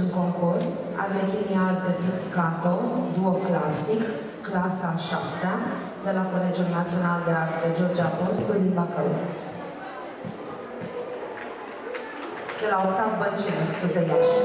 în concurs Arlechinia de Pizzicato, duo clasic, clasa a șaptea, de la Colegiul Național de Arte George Apostol din Bacău. De la Octav Băncin, scuze Iași.